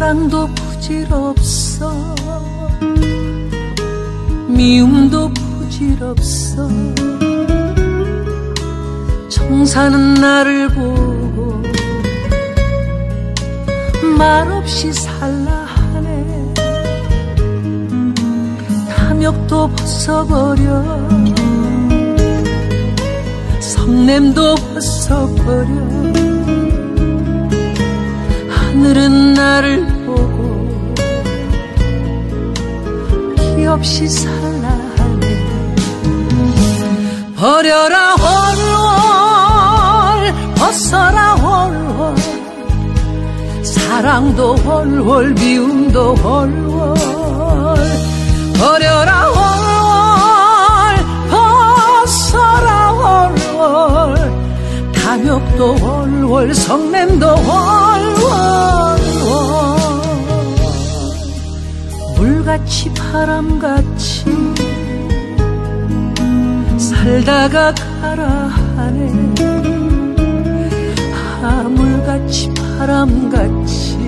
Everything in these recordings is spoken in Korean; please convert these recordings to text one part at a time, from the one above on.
사랑도 부질없어. 미움도 부질없어. 정사는 나를 보고 말없이 살라 하네. 탐욕도 벗어버려. 성냄도 벗어버려 하늘은 나를 보고 기 없이 살라 하네. 버려라 헐헐 벗어라 헐헐 사랑도 헐헐 미움도 헐헐 버려라 헐헐 벗어라 헐헐 탐욕도 헐헐 성냄도 헐헐 물같이 바람같이 살다가 가라 하네. 하물같이 바람같이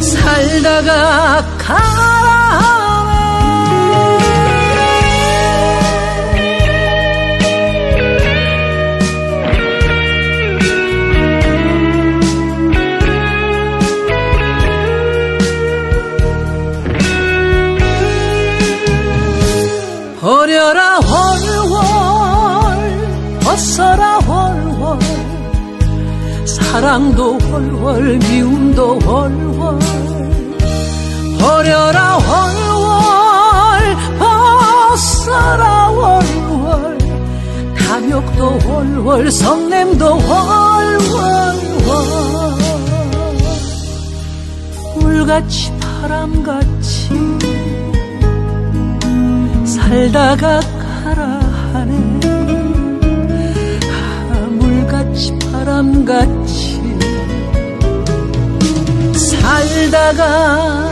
살다가 가라 버려라 헐헐 벗어라 헐헐 사랑도 헐헐 미움도 헐헐 버려라 헐헐 벗어라 헐헐 탐욕도 헐헐 성냄도 헐헐 물같이 바람같이 살다가 가라 하네. 하물같이 바람같이 살다가